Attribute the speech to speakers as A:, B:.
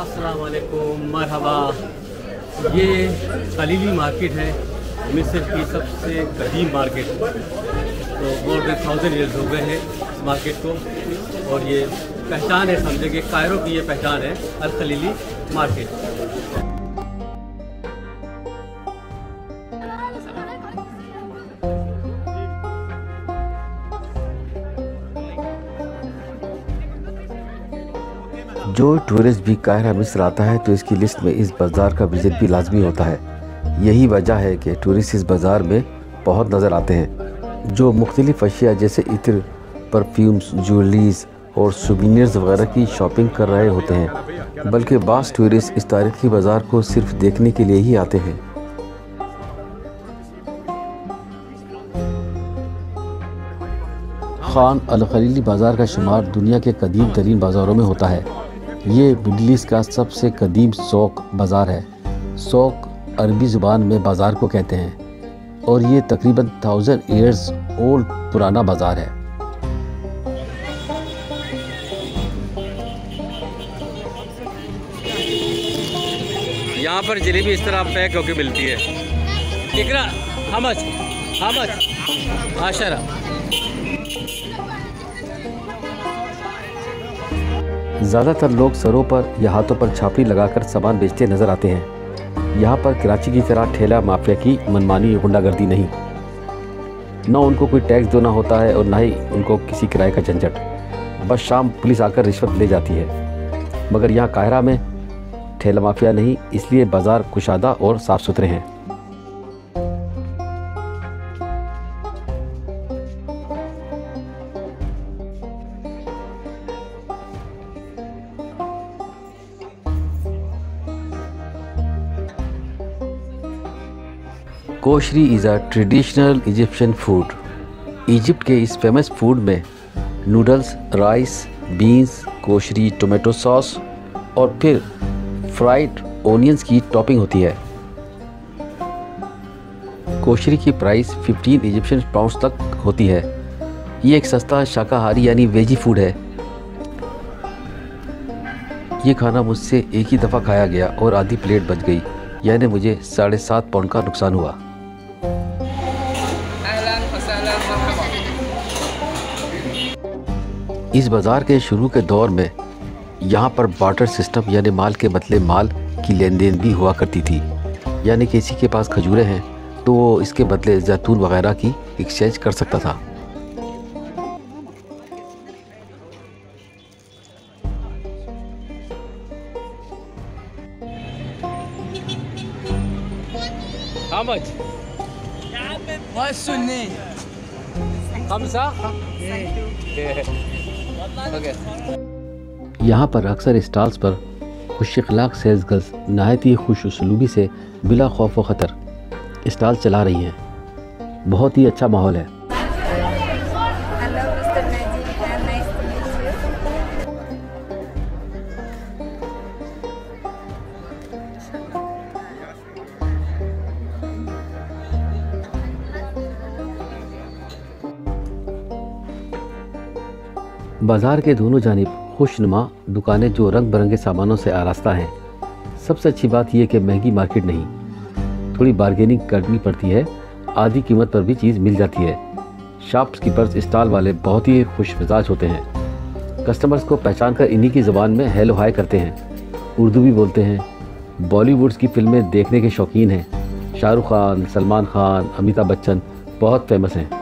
A: अस्सलाम वालेकुम मरहबा ये खलीली मार्केट है, मिस्र की सबसे कदीम मार्केट। तो मोर देन थाउज़ेंड ईयर्स हो गए हैं इस मार्केट को, और ये पहचान है समझे कि कायरों की ये पहचान है अल खलीली मार्केट।
B: जो टूरिस्ट भी कायरा मिस्र आता है तो इसकी लिस्ट में इस बाज़ार का विज़िट भी लाजमी होता है। यही वजह है कि टूरिस्ट इस बाज़ार में बहुत नज़र आते हैं। जो मुख्तलिफ़ अशिया जैसे इत्र परफ्यूम्स ज्वेलरीज और सुवीनियर्स वगैरह की शॉपिंग कर रहे होते हैं, बल्कि बास टूरिस्ट इस तारीखी बाज़ार को सिर्फ़ देखने के लिए ही आते हैं। खान अल खलीली बाज़ार का शुमार दुनिया के कदीम तरीन बाज़ारों में होता है। ये मिडल ईस्ट का सबसे कदीम सौक बाज़ार है। सौक अरबी ज़ुबान में बाज़ार को कहते हैं और ये तकरीबन थाउज़ेंड ईयर्स ओल्ड पुराना बाज़ार है।
A: यहाँ पर जलेबी इस तरह पैक होकर मिलती है। इकरा हमच हमच आशरा।
B: ज़्यादातर लोग सरों पर या हाथों पर छापी लगाकर सामान बेचते नज़र आते हैं। यहाँ पर कराची की तरह ठेला माफिया की मनमानी गुंडागर्दी नहीं। न उनको कोई टैक्स देना होता है और ना ही उनको किसी किराए का झंझट। बस शाम पुलिस आकर रिश्वत ले जाती है। मगर यहाँ कायरा में ठेला माफिया नहीं, इसलिए बाज़ार कुशादा और साफ़ सुथरे हैं। Koshari is a traditional Egyptian food Egypt के इस फ़ेमस फ़ूड में noodles rice beans koshari tomato sauce और फिर फ्राइड ओनियंस की टॉपिंग होती है। कोशरी की प्राइस 15 इजिप्शियन पाउंड्स तक होती है। ये एक सस्ता शाकाहारी यानी वेजी फ़ूड है। ये खाना मुझसे एक ही दफ़ा खाया गया और आधी प्लेट बच गई, यानी मुझे साढ़े सात पाउंड का नुकसान हुआ। इस बाज़ार के शुरू के दौर में यहाँ पर बार्टर सिस्टम यानी माल के बदले माल की लेन देन भी हुआ करती थी। यानी किसी के पास खजूरें हैं तो वो इसके बदले जैतून वगैरह की एक्सचेंज कर सकता था।
A: हमच
C: Sunni.
A: Hamza? Okay.
B: यहाँ पर अक्सर स्टॉल्स पर खुश अखलाक सेल्स गर्ल्स नहायत ही खुश उसलूबी से बिला खौफ व ख़तर स्टॉल चला रही हैं बहुत ही अच्छा माहौल है बाज़ार के दोनों जानब खुशनुमा दुकानें जो रंग बिरंगे सामानों से आरास्ता हैं। सबसे अच्छी बात यह कि महँगी मार्केट नहीं। थोड़ी बार्गेनिंग करनी पड़ती है। आधी कीमत पर भी चीज़ मिल जाती है। शॉप्स कीपर्स स्टॉल वाले बहुत ही खुश मिजाज होते हैं। कस्टमर्स को पहचान कर इन्हीं की ज़बान में हेलो हाय करते हैं। उर्दू भी बोलते हैं। बॉलीवुड्स की फ़िल्में देखने के शौकीन हैं। शाहरुख खान, सलमान खान, अमिताभ बच्चन बहुत फ़ेमस हैं।